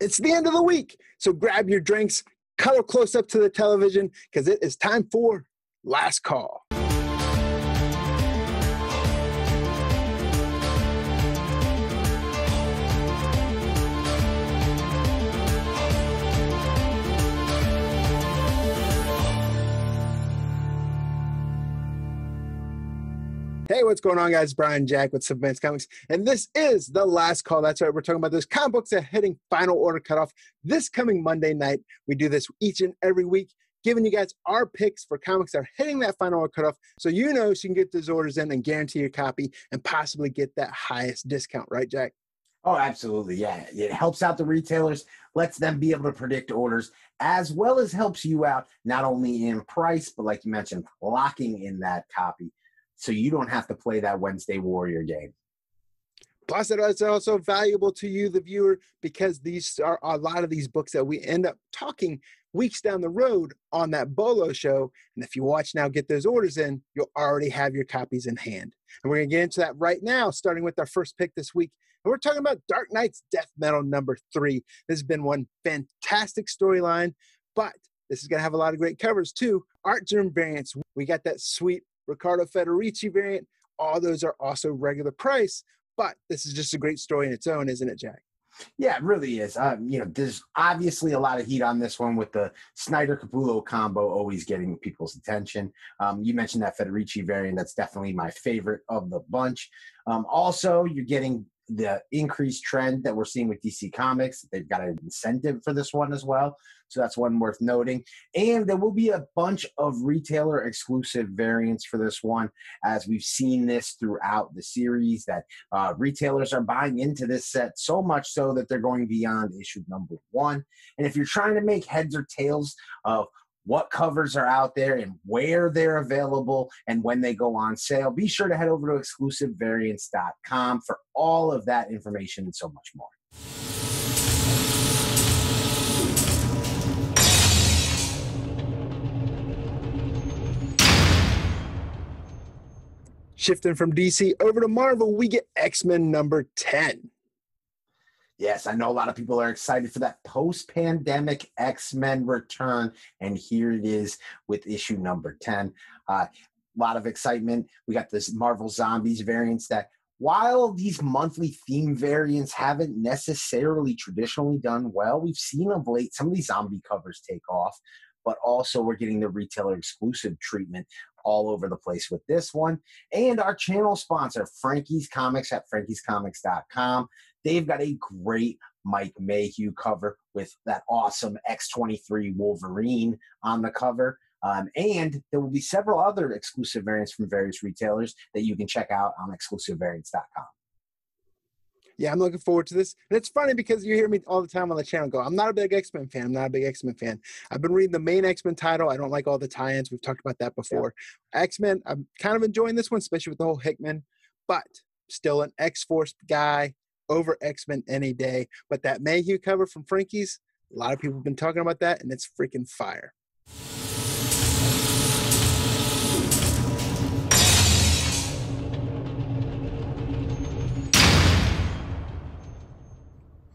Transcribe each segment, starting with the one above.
It's the end of the week, so grab your drinks, cuddle close up to the television, because it is time for Last Call. Hey, what's going on, guys? Brian Jack with Advanced Comics, and this is the last call. That's right, we're talking about those comic books that are hitting final order cutoff this coming Monday night. We do this each and every week, giving you guys our picks for comics that are hitting that final order cutoff, so you know so you can get those orders in and guarantee your copy and possibly get that highest discount, right, Jack? Oh, absolutely. Yeah. It helps out the retailers, lets them be able to predict orders, as well as helps you out not only in price, but like you mentioned, locking in that copy so you don't have to play that Wednesday Warrior game. Plus, it's also valuable to you, the viewer, because these are a lot of these books that we end up talking weeks down the road on that Bolo show. And if you watch now, get those orders in, you'll already have your copies in hand. And we're going to get into that right now, starting with our first pick this week. And we're talking about Dark Knight's Death Metal number three. This has been one fantastic storyline, but this is going to have a lot of great covers too. Artgerm variants. We got that sweet Riccardo Federici variant. All those are also regular price, but this is just a great story in its own, isn't it, Jack? Yeah, it really is. Um, you know, there's obviously a lot of heat on this one with the Snyder Capullo combo always getting people's attention. Um, you mentioned that Federici variant. That's definitely my favorite of the bunch. Um, also, you're getting the increased trend that we're seeing with DC Comics. They've got an incentive for this one as well. So that's one worth noting. And there will be a bunch of retailer exclusive variants for this one, as we've seen this throughout the series that uh, retailers are buying into this set so much so that they're going beyond issue number one. And if you're trying to make heads or tails of what covers are out there and where they're available and when they go on sale. Be sure to head over to exclusivevariants.com for all of that information and so much more. Shifting from DC over to Marvel, we get X Men number 10. Yes, I know a lot of people are excited for that post pandemic X Men return. And here it is with issue number 10. A uh, lot of excitement. We got this Marvel Zombies variants that, while these monthly theme variants haven't necessarily traditionally done well, we've seen of late some of these zombie covers take off. But also, we're getting the retailer exclusive treatment all over the place with this one. And our channel sponsor, Frankie's Comics at frankiescomics.com. They've got a great Mike Mayhew cover with that awesome X23 Wolverine on the cover. Um, and there will be several other exclusive variants from various retailers that you can check out on exclusivevariants.com. Yeah, I'm looking forward to this. And it's funny because you hear me all the time on the channel go, I'm not a big X Men fan. I'm not a big X Men fan. I've been reading the main X Men title. I don't like all the tie ins. We've talked about that before. Yeah. X Men, I'm kind of enjoying this one, especially with the whole Hickman, but still an X Force guy over X Men any day. But that Mayhew cover from Frankie's, a lot of people have been talking about that, and it's freaking fire.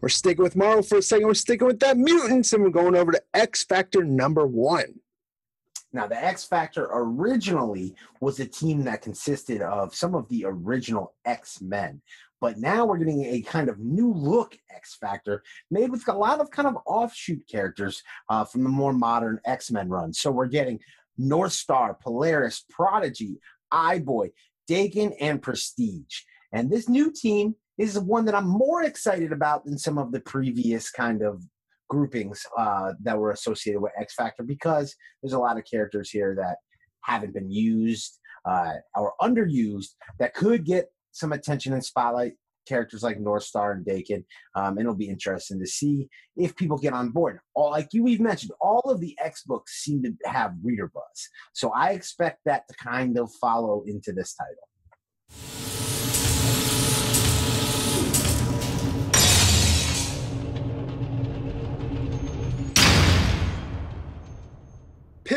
We're sticking with Marvel for a second. We're sticking with that mutants, and we're going over to X Factor number one. Now, the X Factor originally was a team that consisted of some of the original X Men. But now we're getting a kind of new look X Factor made with a lot of kind of offshoot characters uh, from the more modern X Men run. So we're getting Northstar, Polaris, Prodigy, Eye-Boy, Daken, and Prestige. And this new team is one that I'm more excited about than some of the previous kind of groupings uh, that were associated with X Factor because there's a lot of characters here that haven't been used uh, or underused that could get some attention and spotlight characters like Northstar and Daken, Um, and it'll be interesting to see if people get on board. All like you we've mentioned, all of the X books seem to have reader buzz. So I expect that to kind of follow into this title.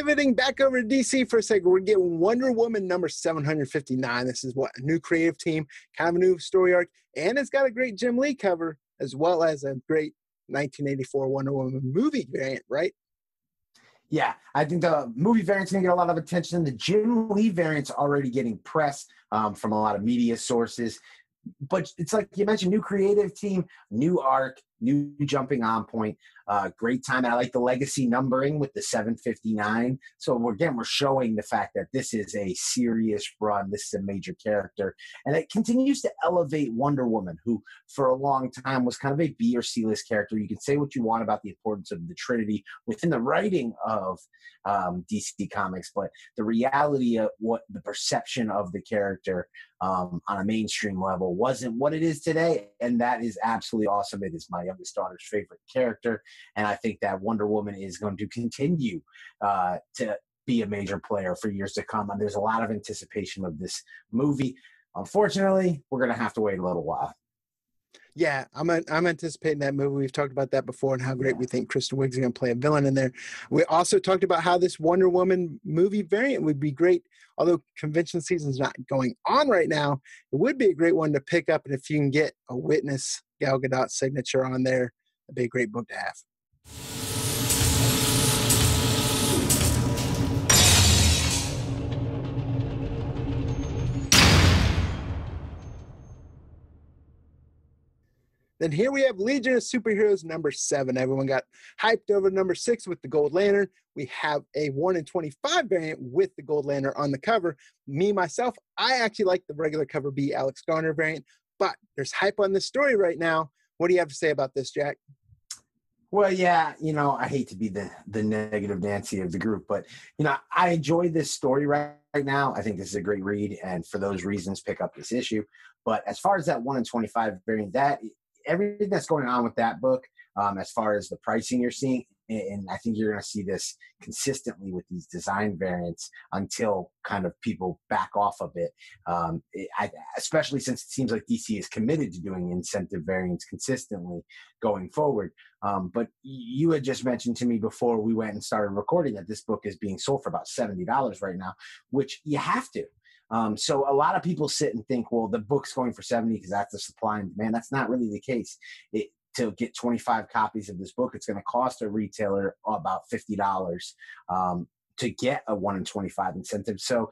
Pivoting back over to DC for a second, we're getting Wonder Woman number 759. This is what a new creative team, kind of a new story arc, and it's got a great Jim Lee cover as well as a great 1984 Wonder Woman movie variant, right? Yeah, I think the movie variant's gonna get a lot of attention. The Jim Lee variant's already getting press um, from a lot of media sources. But it's like you mentioned, new creative team, new arc, new jumping on point. Uh, great time. I like the legacy numbering with the 759. So again, we're showing the fact that this is a serious run. This is a major character, and it continues to elevate Wonder Woman, who for a long time was kind of a B or C list character. You can say what you want about the importance of the Trinity within the writing of um, DC Comics, but the reality of what the perception of the character um, on a mainstream level wasn't what it is today, and that is absolutely awesome. It is my youngest daughter's favorite character, and I think that Wonder Woman is going to continue uh, to be a major player for years to come. And there's a lot of anticipation of this movie. Unfortunately, we're going to have to wait a little while. Yeah, I'm I'm anticipating that movie. We've talked about that before and how great yeah. we think Kristen Wiig's going to play a villain in there. We also talked about how this Wonder Woman movie variant would be great. Although convention season's not going on right now, it would be a great one to pick up. And if you can get a witness Gal Gadot signature on there, it'd be a great book to have. Then here we have Legion of Superheroes number seven. Everyone got hyped over number six with the Gold Lantern. We have a one in 25 variant with the Gold Lantern on the cover. Me, myself, I actually like the regular cover B Alex Garner variant, but there's hype on this story right now. What do you have to say about this, Jack? Well, yeah, you know, I hate to be the the negative Nancy of the group, but you know, I enjoy this story right, right now. I think this is a great read, and for those reasons, pick up this issue. But as far as that one in twenty five variant, that everything that's going on with that book, um, as far as the pricing you're seeing, and I think you're going to see this consistently with these design variants until kind of people back off of it. Um, I, especially since it seems like DC is committed to doing incentive variants consistently going forward. Um, but you had just mentioned to me before we went and started recording that this book is being sold for about seventy dollars right now, which you have to. Um, so a lot of people sit and think, well, the book's going for 70 because that's the supply and demand. That's not really the case. It, to get 25 copies of this book, it's going to cost a retailer about $50 um, to get a 1 in 25 incentive. So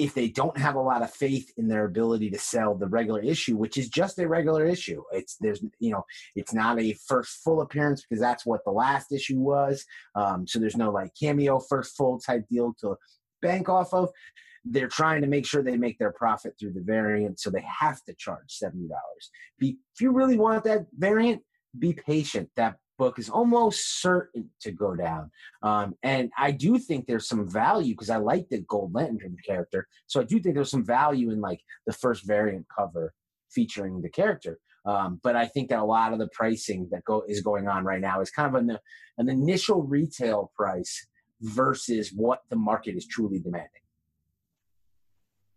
if they don't have a lot of faith in their ability to sell the regular issue, which is just a regular issue, it's there's you know it's not a first full appearance because that's what the last issue was. Um, so there's no like cameo first full type deal to bank off of they're trying to make sure they make their profit through the variant, so they have to charge seventy dollars. Be if you really want that variant, be patient. That book is almost certain to go down. Um, and I do think there's some value because I like the Gold Lantern character, so I do think there's some value in like the first variant cover featuring the character. Um, but I think that a lot of the pricing that go is going on right now is kind of an an initial retail price versus what the market is truly demanding.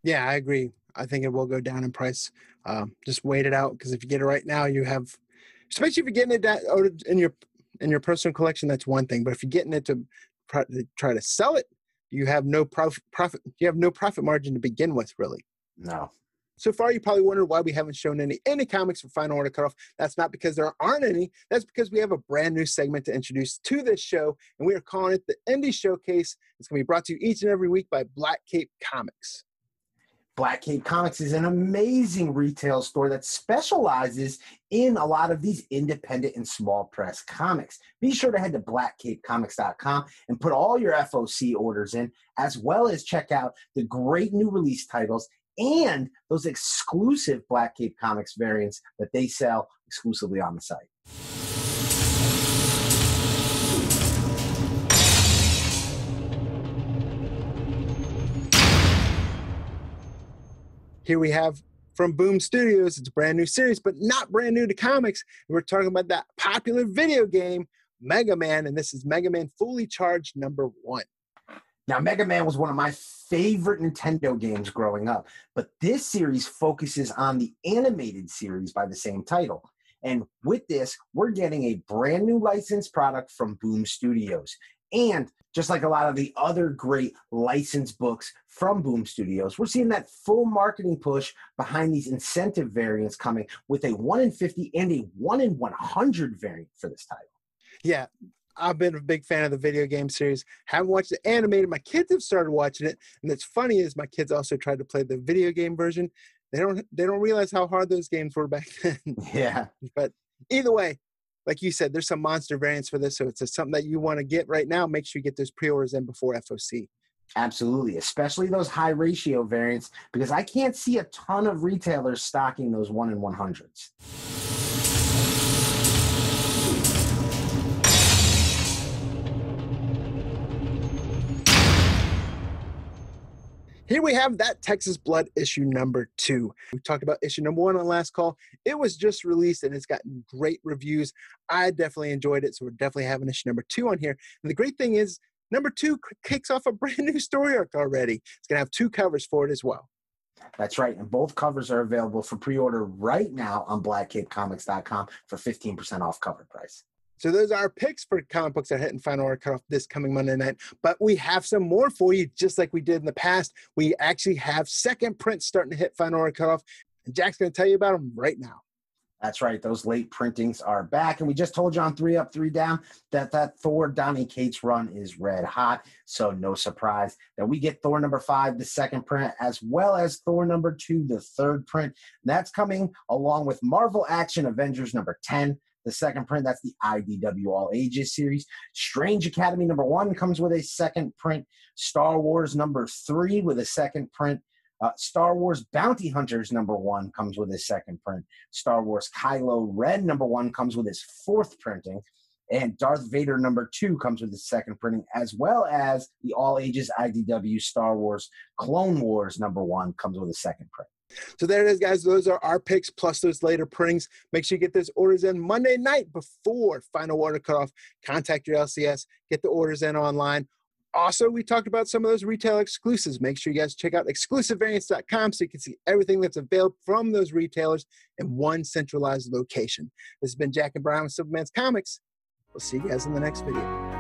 Yeah, I agree. I think it will go down in price. Um, just wait it out because if you get it right now, you have, especially if you're getting it that, in your in your personal collection, that's one thing. But if you're getting it to try to sell it, you have no profit. Profit. You have no profit margin to begin with, really. No. So far, you probably wondered why we haven't shown any any comics for Final Order Cutoff. That's not because there aren't any. That's because we have a brand new segment to introduce to this show, and we are calling it the Indie Showcase. It's going to be brought to you each and every week by Black Cape Comics. Black Cape Comics is an amazing retail store that specializes in a lot of these independent and small press comics. Be sure to head to blackcapecomics.com and put all your FOC orders in, as well as check out the great new release titles and those exclusive Black Cape Comics variants that they sell exclusively on the site. Here we have from Boom Studios. It's a brand new series, but not brand new to comics. We're talking about that popular video game, Mega Man, and this is Mega Man Fully Charged number one. Now, Mega Man was one of my favorite Nintendo games growing up, but this series focuses on the animated series by the same title. And with this, we're getting a brand new licensed product from Boom Studios. And just like a lot of the other great licensed books from Boom Studios, we're seeing that full marketing push behind these incentive variants coming with a 1 in 50 and a 1 in 100 variant for this title. Yeah, I've been a big fan of the video game series. Haven't watched the animated. My kids have started watching it, and it's funny is my kids also tried to play the video game version. They don't they don't realize how hard those games were back then. Yeah. but either way, like you said, there's some monster variants for this, so it's something that you want to get right now. Make sure you get those pre-orders in before FOC. Absolutely, especially those high ratio variants, because I can't see a ton of retailers stocking those one in one hundreds. Here we have that Texas Blood issue number two. We talked about issue number one on last call. It was just released and it's gotten great reviews. I definitely enjoyed it, so we're definitely having issue number two on here. And the great thing is, number two kicks off a brand new story arc already. It's going to have two covers for it as well. That's right. And both covers are available for pre order right now on blackcapecomics.com for 15% off cover price. So those are our picks for comic books that hit hitting final order cutoff this coming Monday night. But we have some more for you, just like we did in the past. We actually have second prints starting to hit final order cutoff. And Jack's going to tell you about them right now. That's right. Those late printings are back. And we just told you on Three Up, Three Down that that Thor Donny Cates run is red hot. So no surprise that we get Thor number five, the second print, as well as Thor number two, the third print. And That's coming along with Marvel Action Avengers number 10, the second print. That's the IDW All Ages series. Strange Academy number one comes with a second print. Star Wars number three with a second print. Uh, Star Wars Bounty Hunters number one comes with his second print. Star Wars Kylo Ren number one comes with his fourth printing. And Darth Vader number two comes with his second printing, as well as the all ages IDW Star Wars Clone Wars number one comes with a second print. So there it is, guys. Those are our picks plus those later printings. Make sure you get those orders in Monday night before final order cutoff. Contact your LCS, get the orders in online. Also, we talked about some of those retail exclusives. Make sure you guys check out exclusivevariants.com so you can see everything that's available from those retailers in one centralized location. This has been Jack and Brian with Simpleman's Comics. We'll see you guys in the next video.